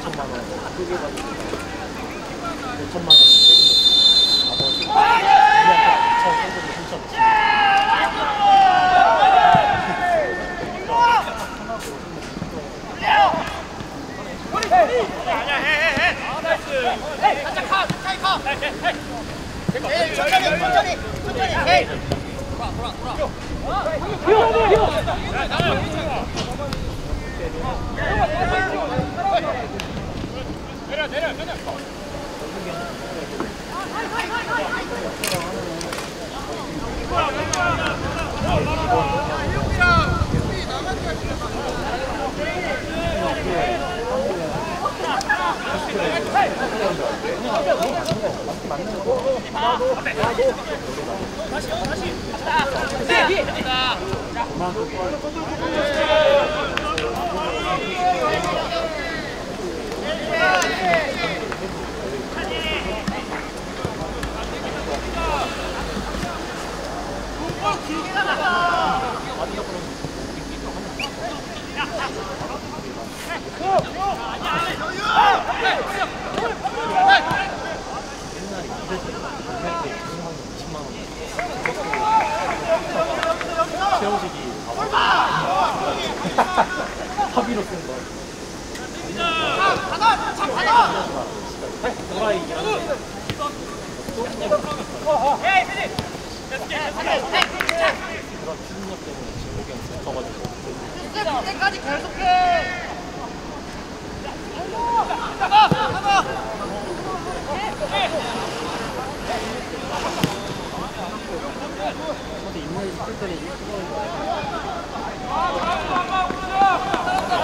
5천만 원 크게 가지고 5천만 원 그냥 2천 정도 3천 옛날에 이 벤트 할때 20만 원 20만 원 채워지기 합의로 쓴 거. 가다! 참 가다! 도라이 하는데 그런 추진력 때문에 지금 여기 붙어가지고 그때까지 계속해. 근데 인물이 쓸 때는 일찍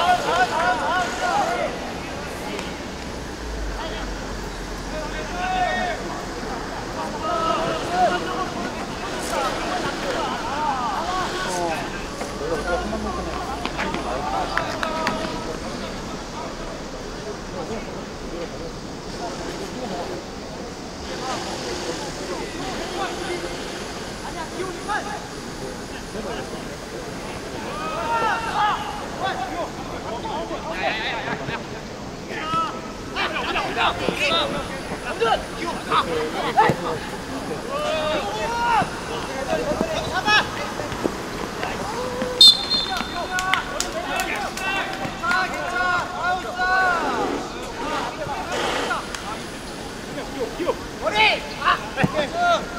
머리. 아.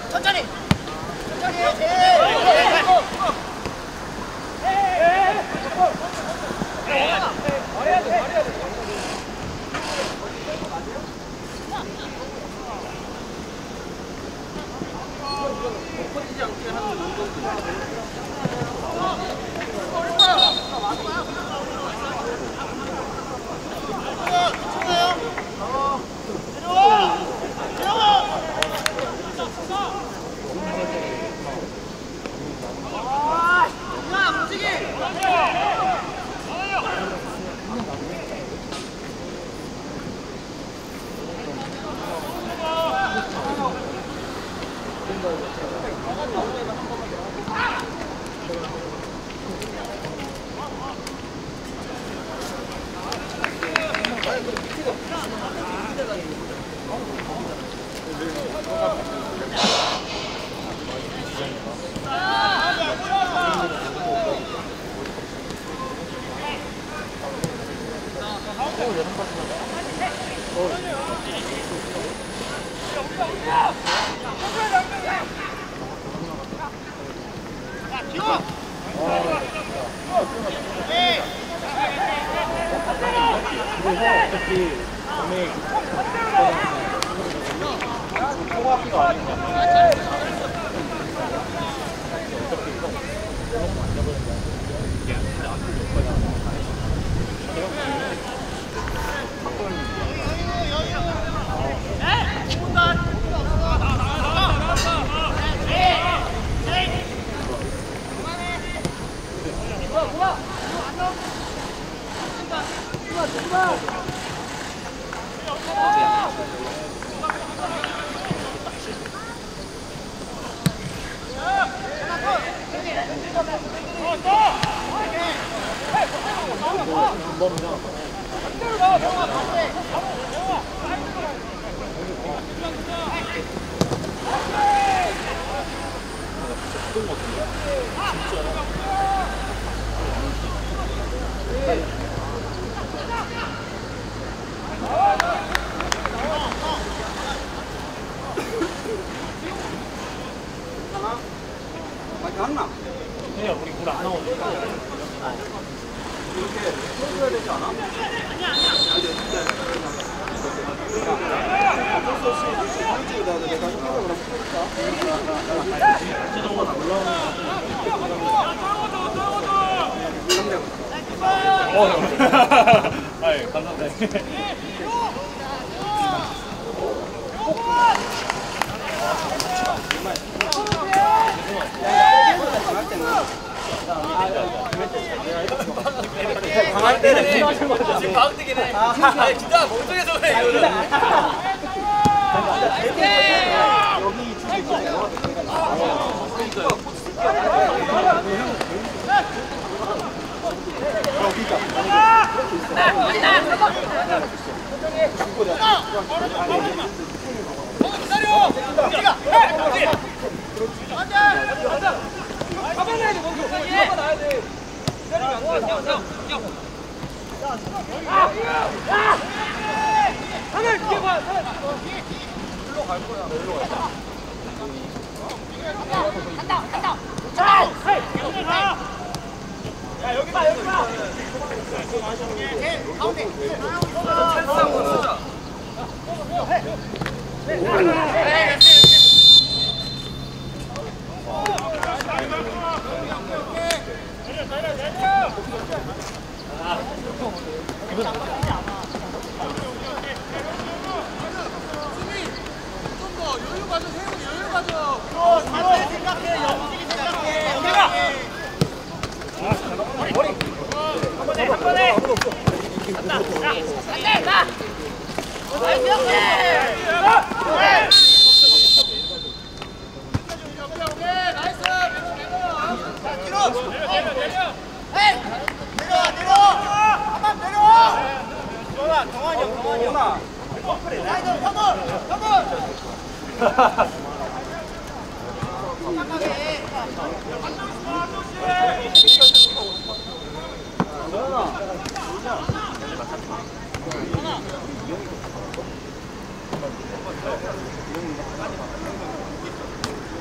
천천히. 천천히 해야지. 야, 아니야 네, 우리 물안 나오니까 해줘야 되지 않아? 아니야, 아니야. 어쩔 수 없이 상징이 돼야 돼. 내가 힘들어 그럼 풀어줄까? 자전거가 올라오는 거. 어, 아유, 감사합니다. 정말. 정말. 네. 방학 때는 지금 방학 때긴 해. 아, 진짜 몸쪽에서 그래 이거는. 여기 주제고. 여기가. 기다려. 안돼 안돼 잡아놔야 돼 거기 잡아놔야 안돼 안 돼! 나! 나이스! 내려 내려 한번 내려 정환 정환이 형 정환이 형 어플에 나이더 서물 서물 한 명이 더 나아가고 싶어 한 명이 더 나아가고 싶어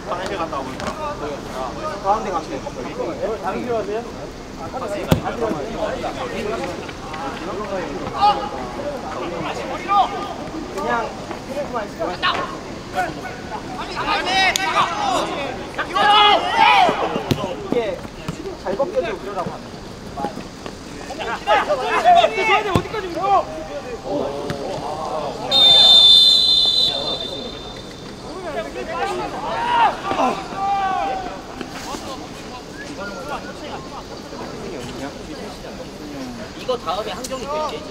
다른 갔다 오니까 가운데 가시면 여기 다른 길로 하세요? 그냥 그래프만 있어 이게 잘 벗겨져 우려라고 합니다 어디까지 밀어? 이거 다음에 한정이 될지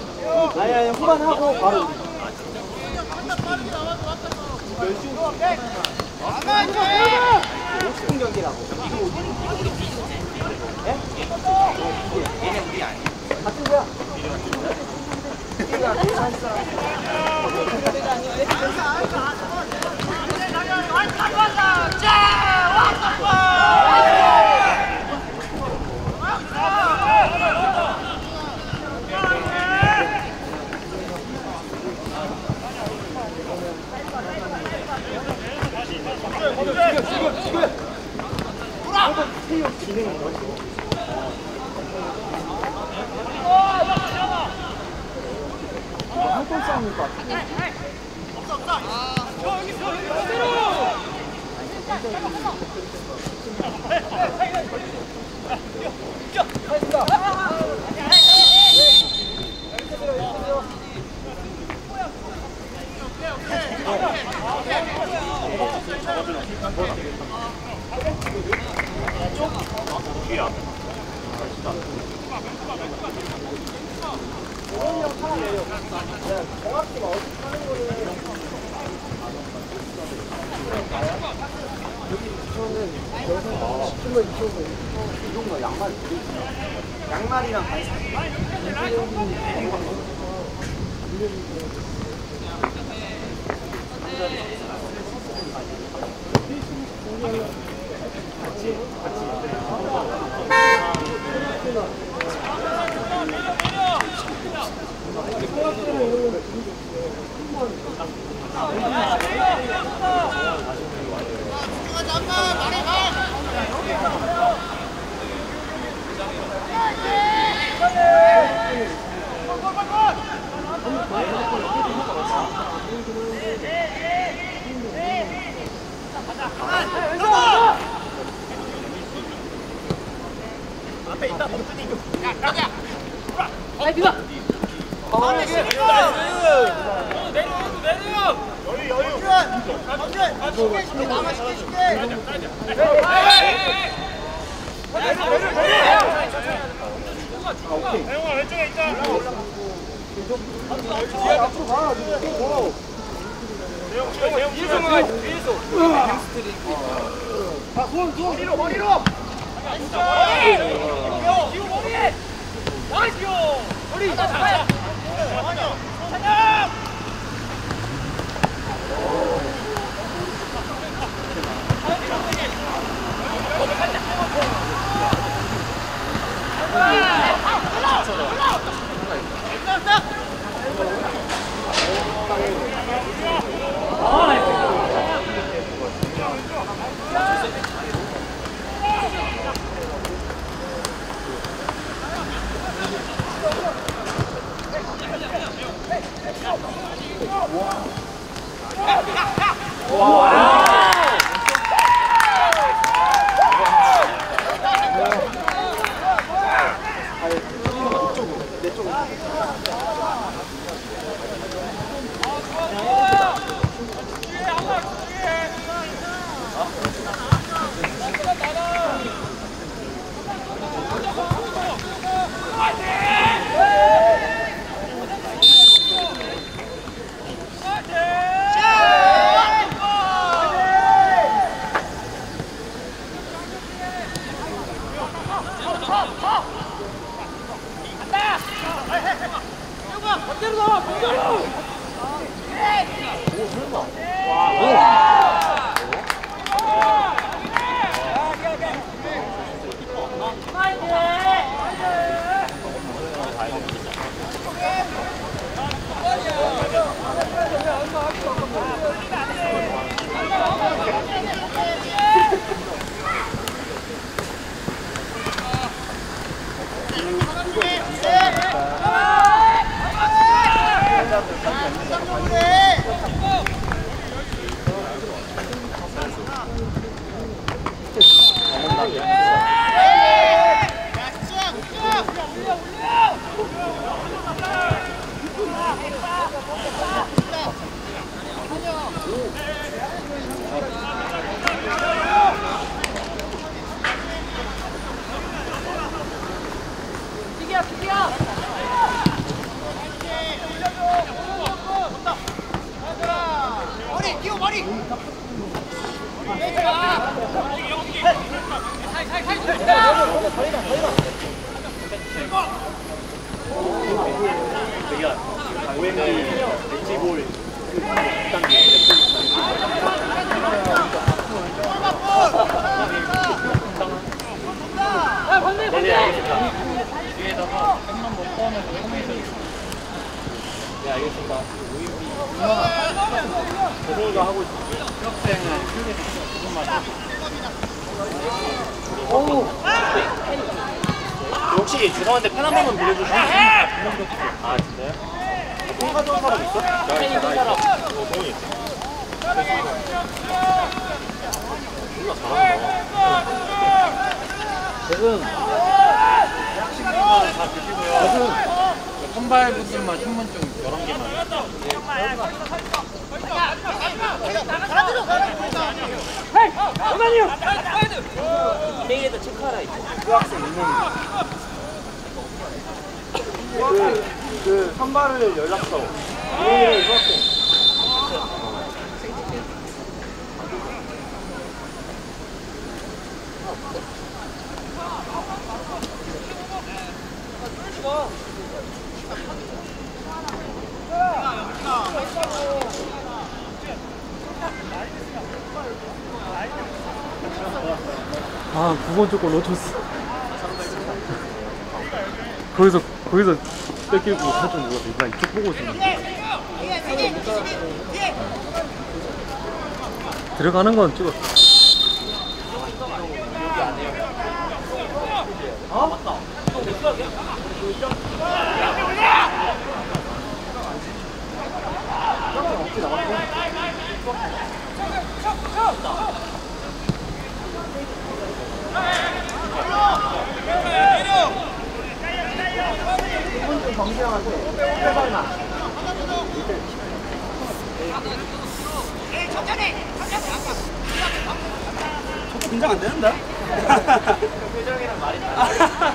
아니 아니 후반 하고 바로. 오픈 경기라고 얘네 우리 아니야 같은 거야 한번 싸우는 것 없어 없어. 정확히 어디 타는 거는 여기 2천은 여기서 10만 2천은 이런 거 양말 양말이랑 같이 같이 같이 아, 비가. 아, 내려. 내려. 내려. 여유, 여유. 아, 쉽게, 쉽게. 남아, 쉽게, 쉽게. 내려, 내려, 내려. 죽어가, 죽어가. 영아 왼쪽에 있다. 앞으로 가. 앞으로 가. 대형, 대형, 대형. 뒤에서. 햄스트링. 아, 손, 손. 허리로, 허리로. 快点 Wow. 走，别。 아, 금방 그냥 혹시 죄송한데 펜한 번만 빌려줄 수 있어요? 아 진짜요? 펜 가져온 사람 있어? 펜 있는 사람 어, 정이 있어 몰라 잘한다 지금 다 드시고요 선발 분들만 신분증 11개만 이 메일에다 체크하라 이거. 그, 그 선발을 연락처. 예, 이거 오른쪽 걸 놓쳤어 거기서 거기서 뺏기고 살짝 누워서 나 이쪽 보고 있었는데 들어가는 건 찍었어 어? 정세영한테 빼빼발마 저거 긴장 안 되는데? 표정이랑 말이 다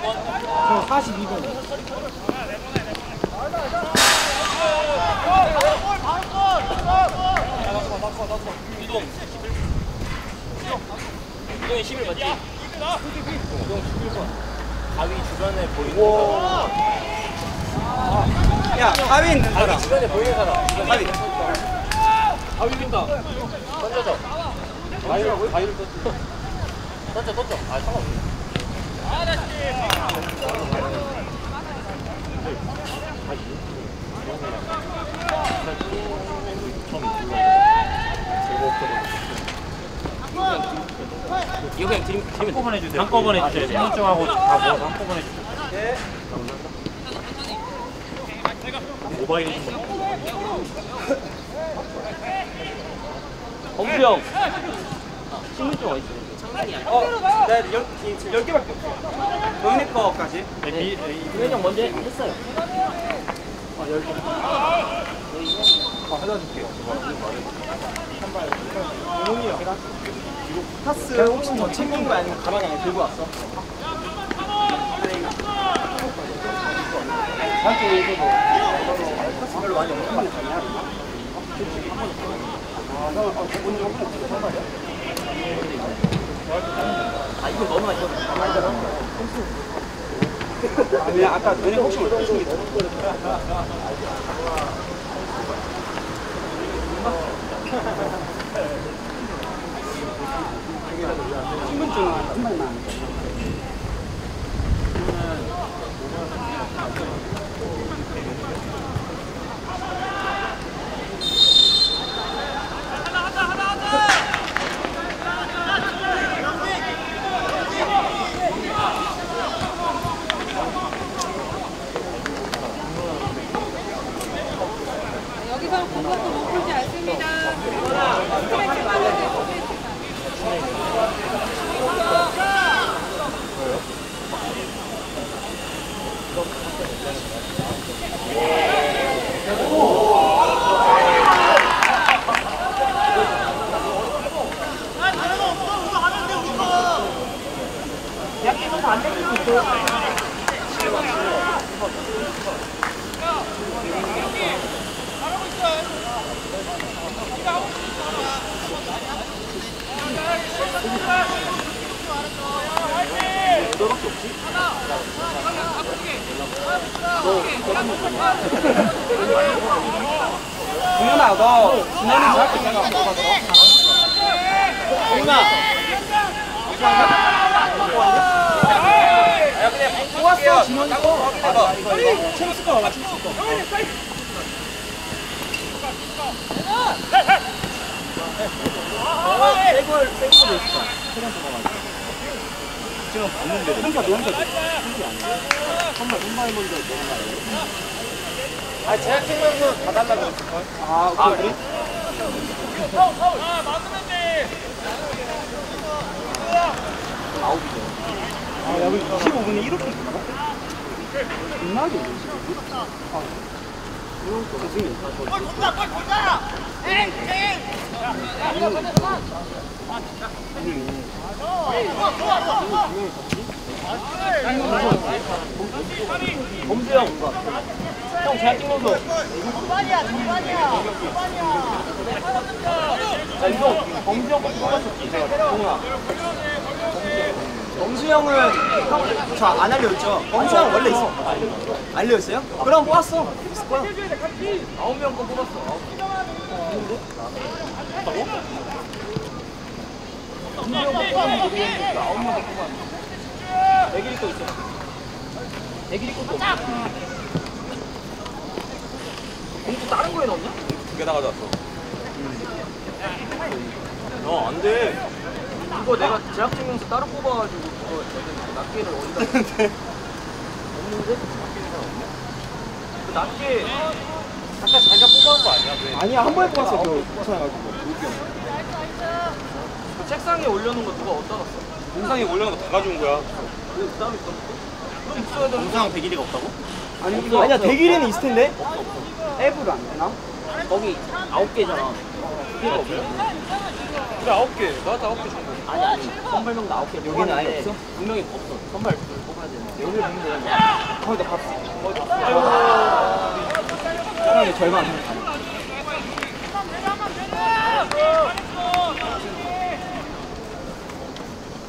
저 42번 유동. 유동이 11 맞지? 유동 11번. 가위 주변에 보이는 사람. 야 가위 있는 가위 사람 주변에 보이는 사람. 가위 가위 빈다. 던져줘. 가위를, 가위를 던져. 던져, 던져. 아, 상관없어. 이거 그냥 드림, 드리면 한꺼번에 해주세요. 한꺼번에 해주세요. 신분증하고 다 모아서 한꺼번에 해주세요. 모바일이 좀. 범수형. 신분증 어디 있어요? 어, 네, 열, 이- 열 개밖에 없어. 도현이 거까지. 네, 비, 네, 형 먼저 했어요. 파스 혹시 더 챙긴 거 아니면 가방에 안에 들고 왔어? 저한테 얘기해도 파스 별로 많이 없는 거 같잖아. 아, 너 어, 오늘 한 번에 진짜 한 말이야? 아, 이거 너무 많이 아, 그냥 아까 너네 혹시 신분증은 한 번만. 여기서 공격도 못 풀지 않습니다. 스트레치 받아야 스트레치. 동현아, 너 진현이 중학교 때가 못 봤어? 동현아. 야, 그냥 뽑았어, 진원이 거. 맞아, 이거, 이거. 챔스 거 봐봐, 챔스 거. 백월, 백월도 있어. 세번 뽑아가지고. 지금 봤는데 혼자 노란색 혼자 아니야 선발 선발 먼저 아니에요? 아 생명수 다 달라고 했을걸? 아, 아 그래? 아홉이죠. 아, 여기 15분에 이렇게 있나? 겁나게 아, 이런 거 선생님. 알려줬죠? 범수 형 원래 있어. 알려줬어요? 그럼 뽑았어. 있을 거야. 아홉 명거 뽑았어. 대길이 거 있어. 대길이 것도 없어. 공주 다른 거에 넣었냐? 두 개 다 가져왔어. 어, 안 돼. 이거 내가 제약 증명서 따로 뽑아가지고 그거 내가 낱개를 어디다 없는데? 그 낱개 아까 자기가 뽑아온 거 아니야? 왜? 아니야, 한 번에 뽑았어. 그 귀찮아가지고. 그 책상에 올려놓은 거 누가 어디다 놨어? 동상에 올려놓은 거 다 가져온 거야. 그 다음에 있어? 그럼 있어야 되는 동상 대길이가 없다고? 아니, 이거 아니야, 대길이는 있을 텐데? 앱으로 안 되나? 거기 아홉 개잖아. 그게 없어요? 그래 아홉 개 나한테 아홉 개준 거. 아니 아니. 선발명도 아홉 개. 여기는 아예 없어? 분명히 없어. 선발 둘 뽑아야 되는데. 여기 보면 되는데. 거기다 봤어. 형이 절반.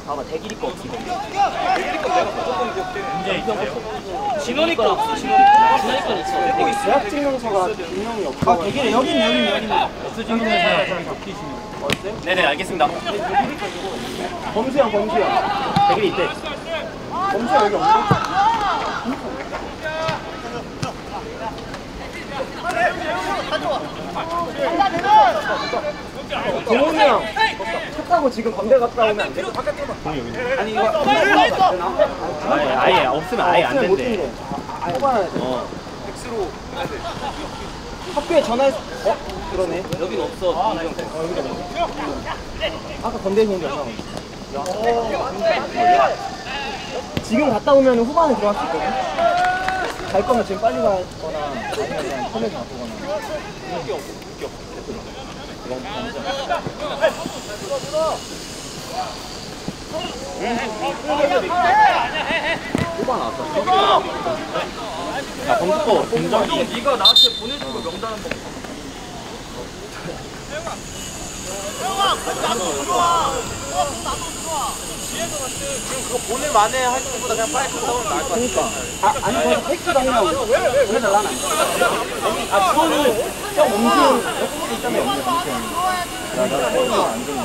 봐봐 대길이 거 없어. 대길이 거 내가 기억해. 문제 있어요. 진원이 거 없어. 진원이 거. 진원이 거 있어. 거 있어? 제약 증명서가 분명히 없어. 아, 대길이 여긴 여긴 여긴. 없어지는 사람 네네 알겠습니다. 범수 형, 범수 형. 대길이 있대. 범수 형 여기 없나? 동훈이 형, 차 타고 지금 건대 갔다 오면 안 돼? 아니, 이거? 아예 아예 없으면 아예 안못 된대. 어. 학교에 전화해서, 어? 그러네. 여긴 없어. 아까 온 거잖아. 지금 갔다 오면 후반에 들어갈 수 있거든? 갈 거면 지금 빨리 가거나 아니면 그냥 컴에서 바꾸거나. 후반 나왔어. 야 범수 거 공정이. 형 네가 나한테 보내준 거 명단 한번 그거 보낼 만에 할 때보다 그냥 빨리 갔다 오면 나을 것 같아. 그러니까. 아, 아니, 거기서 해라고. 보내달라는 안 돼. 아, 그거는 형 엄지형 옆에 있다며, 엄지 엄지형. 야, 나 손이 안 좋네.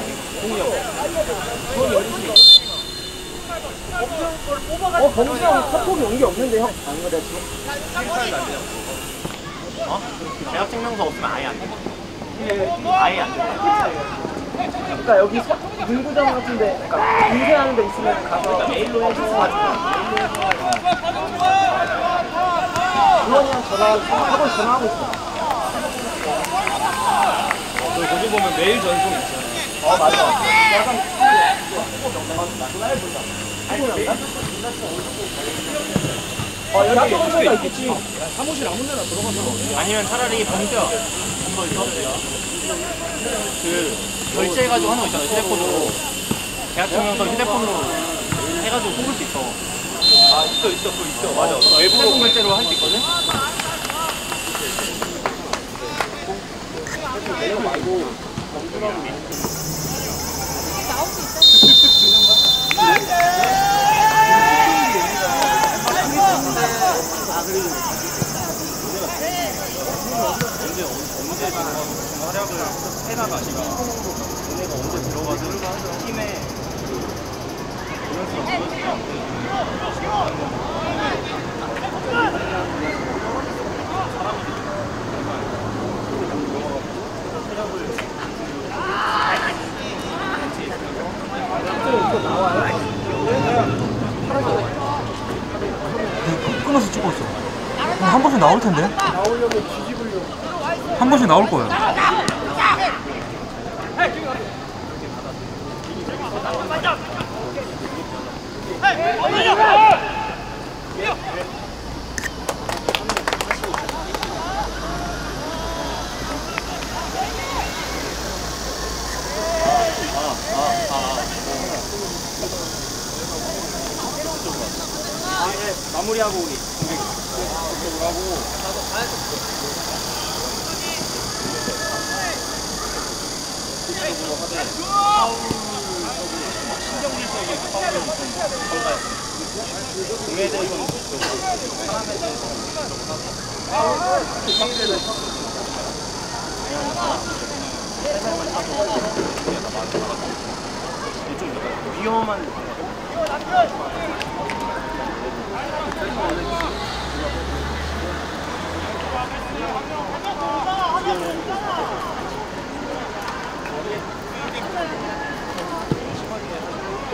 어, 범수형 카톡이 온 게 없는데, 형? 안 그래, 지금. 어? 대학 증명서 없으면 아예 안 돼. 아예 안 돼. 그러니까 여기 서, 문구점 같은데, 그러니까 인쇄하는 데 있으면 가서 메일로 해서 주원이랑 전화, 학원 전화하고 있어. 거기 보면 메일 전송 있잖아. 어, 맞아. 약간, 어, 여기 학교가 있겠지. 아니면 차라리 범수 야. 이거 있었어요. 그 결제해가지고 하는 거 있잖아. 휴대폰으로. 대학 증명서 휴대폰으로 해가지고 뽑을 수 있어. 아 있어 있어 그거 있어 맞아. 휴대폰 결제로 할 수 있거든. 나올 수 있잖아. 언제 언제 활약을 해나가시가 은혜가 언제 들어가든 팀에 끊어서 찍었어. 한 번씩 나올 텐데. 나오려면 뒤집 한 번씩 나올 거예요. 마무리하고 우리 위험한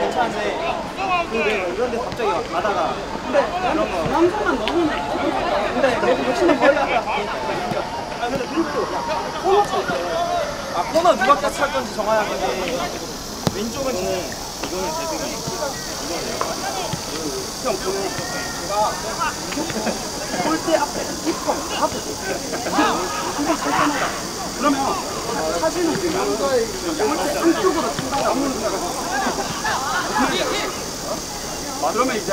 괜찮은데 근데 이런데 갑자기 막 가다가 근데 이런 거 남성만 너무 근데 너무 욕심을 버리다 아 근데 그리고 코너 아 코너 누가 같이 할 건지 정해야 하는데 왼쪽은 저는 이거는 제 생각이 형 보는 제가 골대 앞에 키퍼 하고 한번 살 때마다 그러면 사진은 그냥 골대 안쪽으로 찬다고 아무런 그러면 이제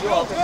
돼.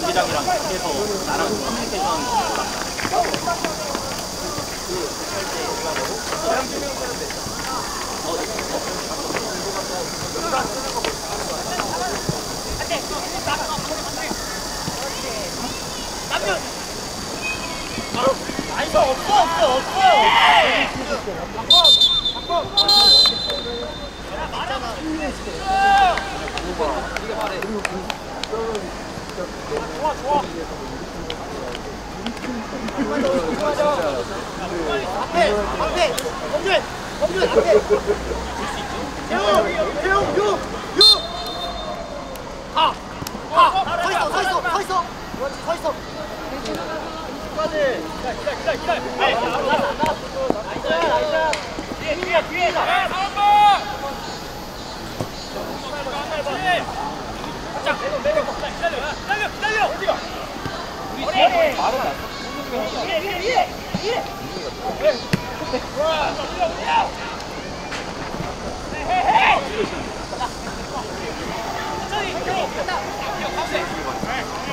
경기장이랑 해서 나랑. 커뮤니케이션 아,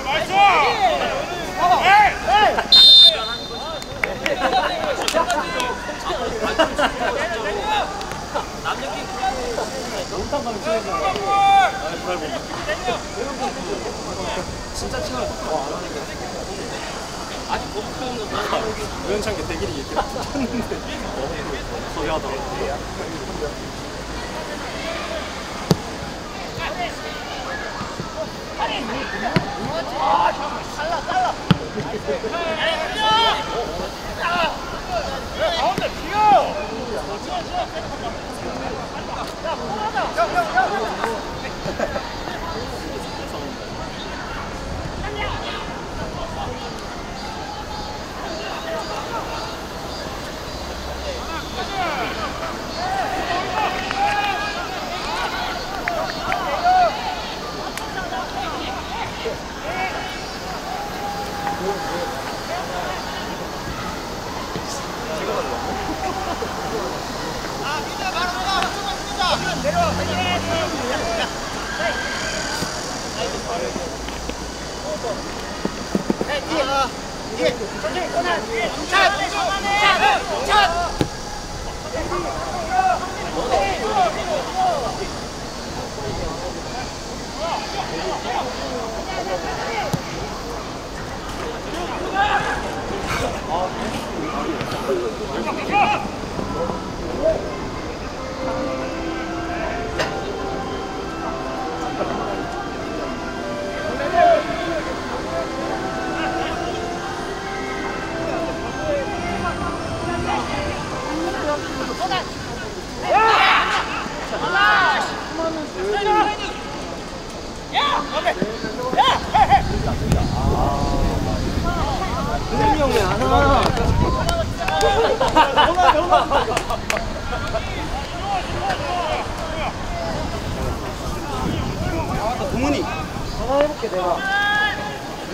나이스! 아, 잠깐만, 살라, 살라. 야, 야, 야, 야. 아,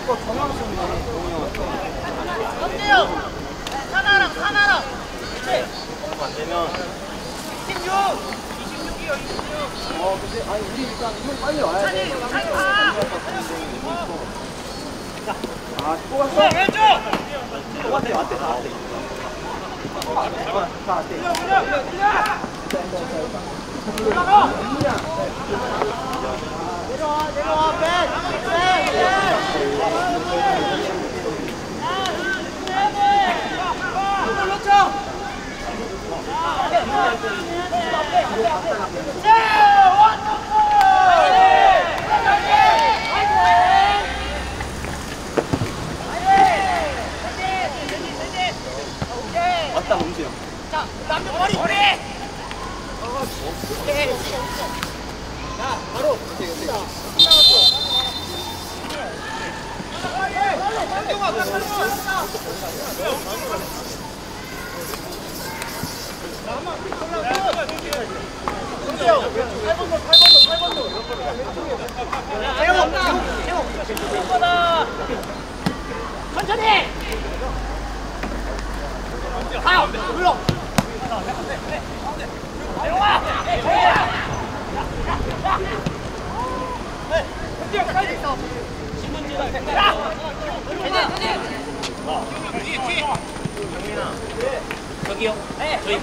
이거 전화로 쓰면 동훈이 왔어 언제요? 하나랑 하나랑. 안 되면 26! 어 근데 아니 우리 일단 형 빨리 와야 돼 찬이 왔어 왼쪽! 왔대 왔대 다 왔대 다 왔대 올려 올려 올려 올라가! 내려와 내려와 백백백 1번 놓쳐! 왔다 넘지 형. 자, 남자 머리 머리. 오케이. 자, 바로. 오케이 오케이. 빨리 빨리 빨리 빨리 빨리 빨리 감사합니다. 저기요? 네! 저희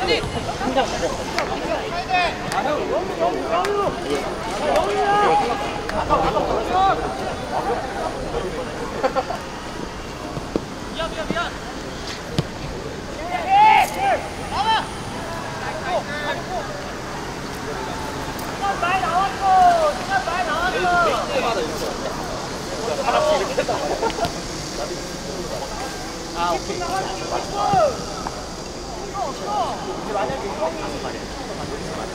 아, 오케이. 이제 만약에 형이 다섯 마리, 다섯 마리, 다섯 마리.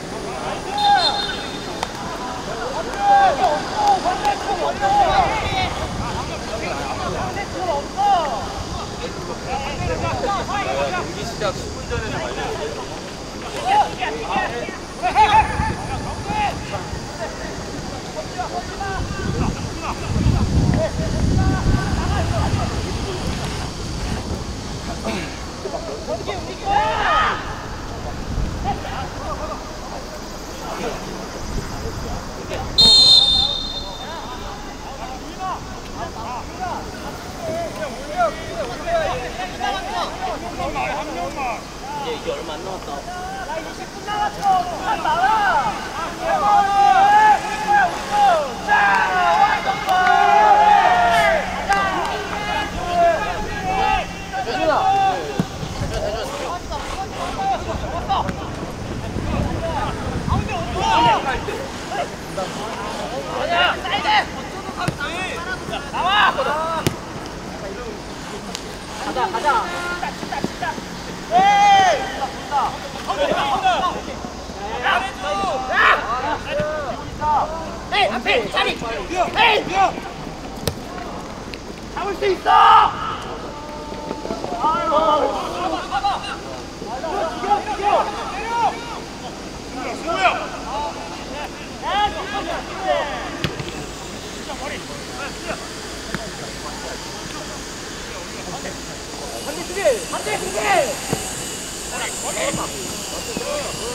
승질! 반대 승질!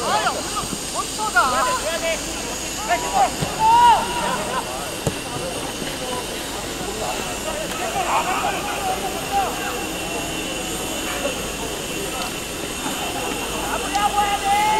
아, 야, 못 쳐가! 해야 돼, 해야 돼! 야, 신고! 아무리 하고 해야 돼!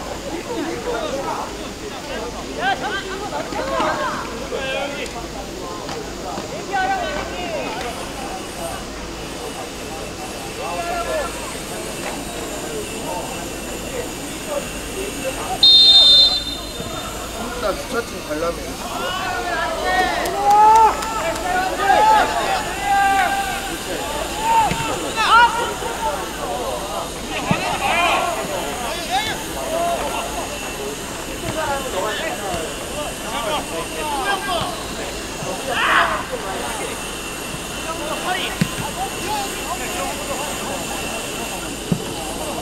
나 주차층 갈라면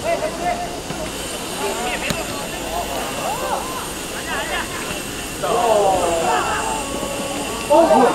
Hey, hey, hey! 어,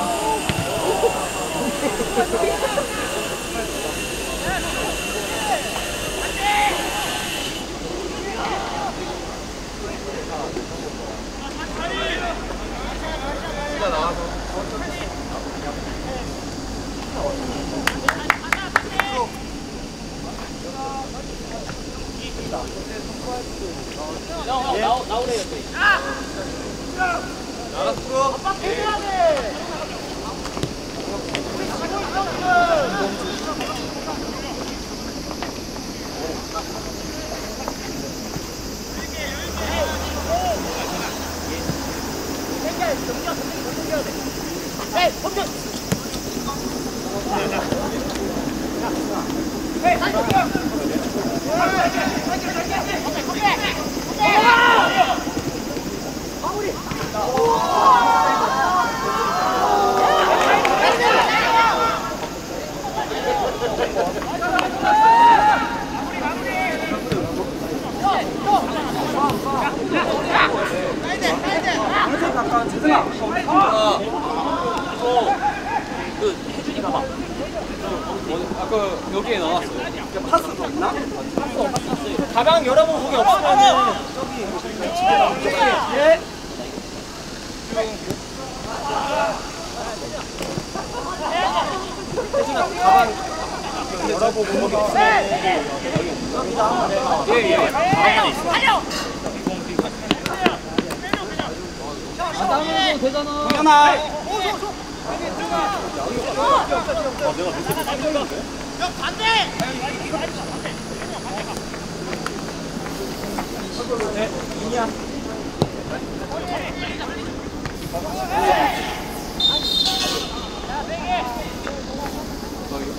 보고 예예 달려 나는 되잖아 괜찮아 야 반대 네 이냐 야, 100개!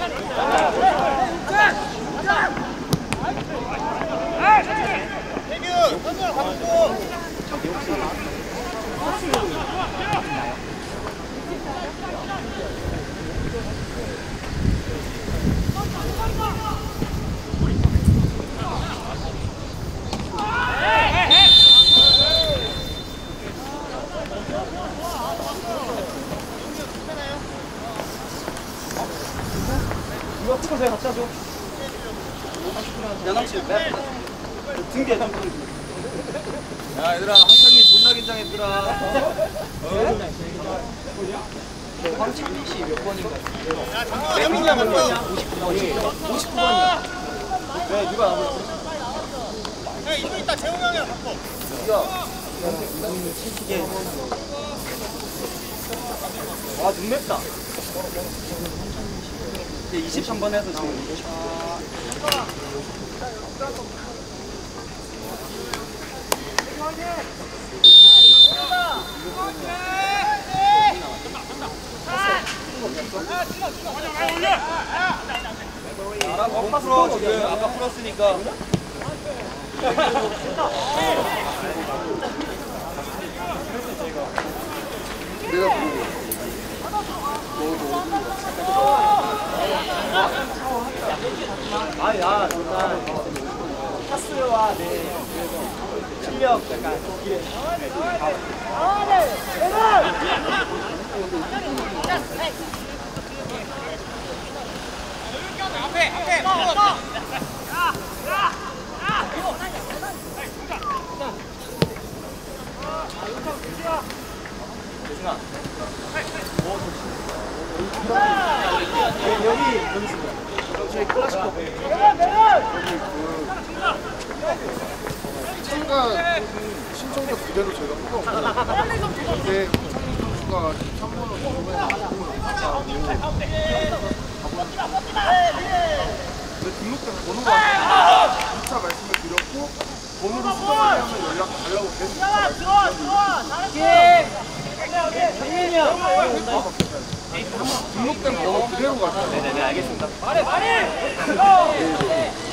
아, 30분 저희 같이 하죠. 네. 등계 좀야 얘들아 한창이 존나 긴장했더라 황치기 몇 번인가? 세민이 형은 몇 번이야? 59번이야. 59번이야. 네, 누가 나보고 와, 눈 맵다. 근데 23번 해서 지금 아빠 풀어 지금. 아빠 풀었으니까. 내가. 아, 야, 정말 파스와 내 실력 약간 이게 여기 여기 있습니다. 저희 클래식코 참가 신청자 그대로 저희가 뽑았고 근데 이창민 선수가 13번을 근데 등록된 번호가 2차 말씀을 드렸고 번호를 수정하려면 연락 달라고 계속 2 차 말씀을 등록된 번호 그대로 가세요. 네네 알겠습니다. 네,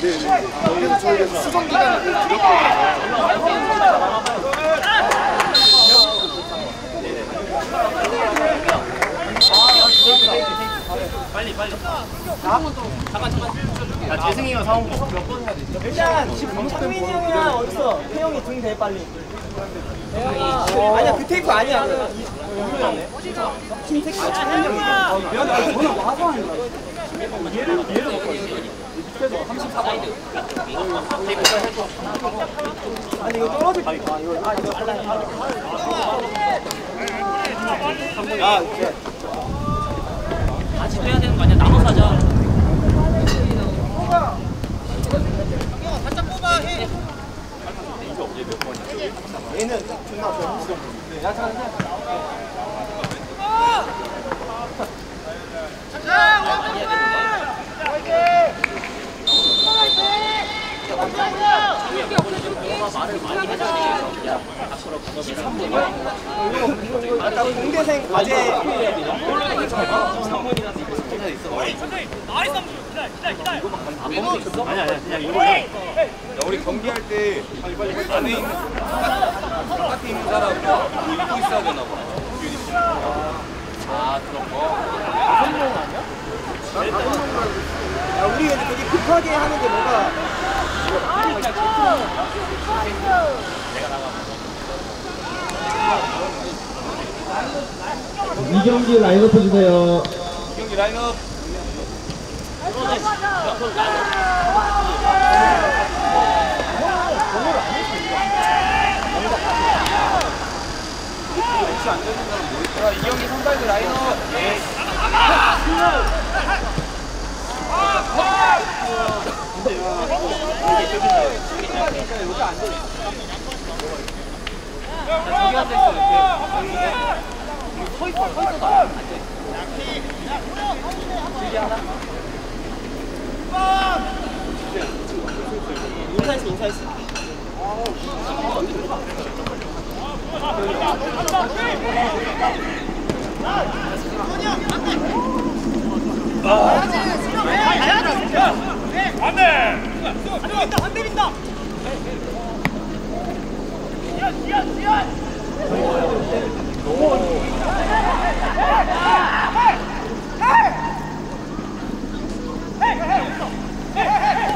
네. 그래서 저희가 수정 기간을 계속 드렸거든요. 빨리 빨리. 잠깐 잠깐. 야 재승이가 사온 거 몇 번 해야 되지? 일단 지금 창민이 형이랑 어딨어? 태형이 등대 빨리. 아니야 그 테이프 아니야. 팀 택시. 아. 저는 와서 하는 거야. 얘를 얘를 먹고 있어. 아니 이거 떨어질 거. 아 이거 아 이거. 아 이제. 같이 해야 되는 거 아니야? 나눠 사자. 얘는 존나 좋아. 네, 약간 아까 공대생 과제 아니 아니 그냥 이거. 야 우리 경기할 때 안에 있는 바깥에 있는 사람 뭐 입고 있어야 되나 봐아 그런 거. 야, 우리 근데 되게 급하게 하는 게 뭐가 이경기 라인업 해주세요. 경기 라인업 자 이경기 선발들 라인업 인사했어 인사했어 너무 어려워. Hey, hey, hey.